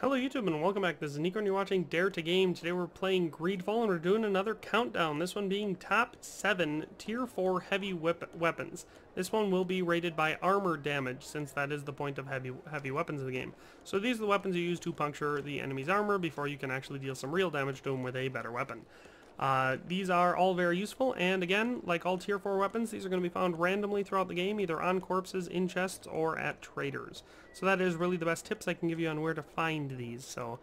Hello YouTube and welcome back. This is Nico and you're watching Dare to Game. Today we're playing Greedfall and we're doing another countdown. This one being top 7 tier 4 heavy weapons. This one will be rated by armor damage since that is the point of heavy heavy weapons in the game. So these are the weapons you use to puncture the enemy's armor before you can actually deal some real damage to them with a better weapon. Uh, these are all very useful, and again, like all tier 4 weapons, these are going to be found randomly throughout the game, either on corpses, in chests, or at traders. So that is really the best tips I can give you on where to find these. So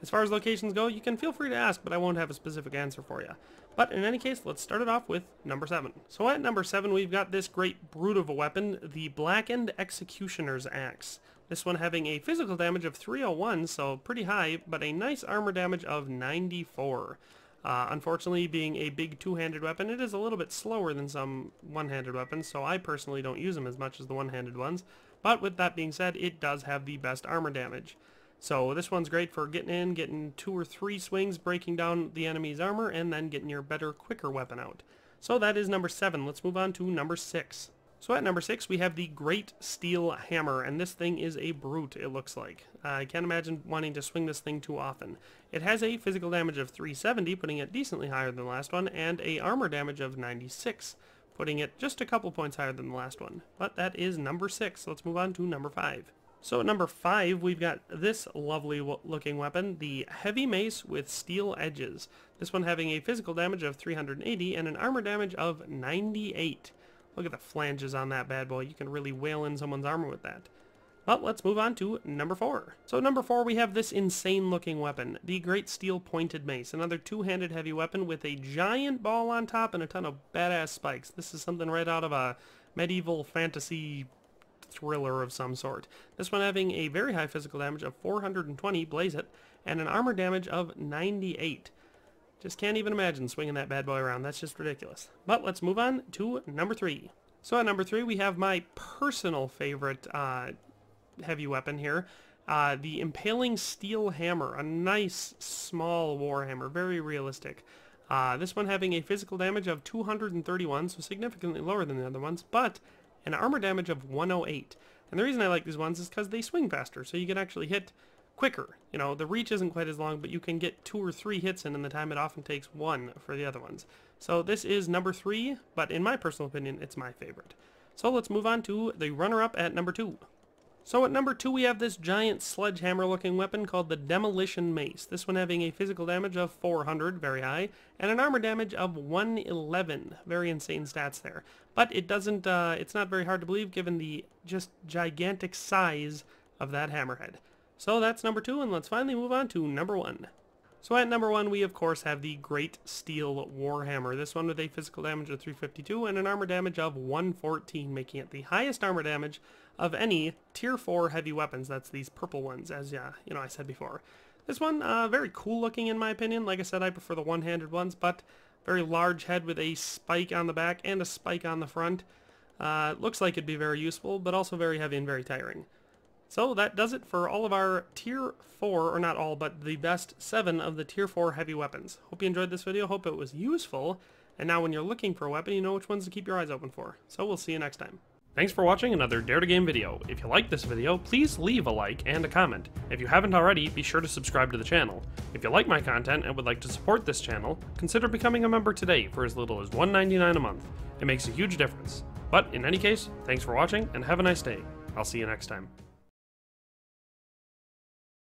as far as locations go, you can feel free to ask, but I won't have a specific answer for you. But in any case, let's start it off with number 7. So at number 7, we've got this great brute of a weapon, the Blackened Executioner's Axe. This one having a physical damage of 301, so pretty high, but a nice armor damage of 94. Uh, unfortunately, being a big two-handed weapon, it is a little bit slower than some one-handed weapons, so I personally don't use them as much as the one-handed ones. But with that being said, it does have the best armor damage. So this one's great for getting in, getting two or three swings, breaking down the enemy's armor, and then getting your better, quicker weapon out. So that is number 7. Let's move on to number 6. So at number 6 we have the Great Steel Hammer, and this thing is a brute, it looks like. Uh, I can't imagine wanting to swing this thing too often. It has a physical damage of 370, putting it decently higher than the last one, and a armor damage of 96, putting it just a couple points higher than the last one. But that is number 6, let's move on to number 5. So at number 5, we've got this lovely looking weapon, the Heavy Mace with Steel Edges. This one having a physical damage of 380 and an armor damage of 98. Look at the flanges on that bad boy. You can really whale in someone's armor with that. But let's move on to number four. So number four, we have this insane looking weapon, the Great Steel Pointed Mace, another two-handed heavy weapon with a giant ball on top and a ton of badass spikes. This is something right out of a medieval fantasy thriller of some sort. This one having a very high physical damage of 420, blaze it, and an armor damage of 98. Just can't even imagine swinging that bad boy around. That's just ridiculous. But let's move on to number three. So at number three, we have my personal favorite uh, heavy weapon here. Uh, the Impaling Steel Hammer, a nice small warhammer, very realistic. Uh, this one having a physical damage of 231, so significantly lower than the other ones, but an armor damage of 108. And the reason I like these ones is because they swing faster, so you can actually hit quicker. You know, the reach isn't quite as long, but you can get two or three hits in in the time it often takes one for the other ones. So this is number three, but in my personal opinion, it's my favorite. So let's move on to the runner-up at number two. So at number two we have this giant sledgehammer looking weapon called the Demolition Mace. This one having a physical damage of 400, very high, and an armor damage of 111. Very insane stats there. But it doesn't, uh, it's not very hard to believe given the just gigantic size of that hammerhead. So that's number two, and let's finally move on to number one. So at number one, we of course have the Great Steel Warhammer. This one with a physical damage of 352 and an armor damage of 114, making it the highest armor damage of any tier 4 heavy weapons. That's these purple ones, as yeah, you know I said before. This one, uh, very cool looking in my opinion. Like I said, I prefer the one-handed ones, but very large head with a spike on the back and a spike on the front. Uh, looks like it'd be very useful, but also very heavy and very tiring. So that does it for all of our tier 4, or not all, but the best 7 of the tier 4 heavy weapons. Hope you enjoyed this video, hope it was useful, and now when you're looking for a weapon, you know which ones to keep your eyes open for. So we'll see you next time. Thanks for watching another Dare to Game video. If you liked this video, please leave a like and a comment. If you haven't already, be sure to subscribe to the channel. If you like my content and would like to support this channel, consider becoming a member today for as little as $1.99 a month. It makes a huge difference. But in any case, thanks for watching and have a nice day. I'll see you next time.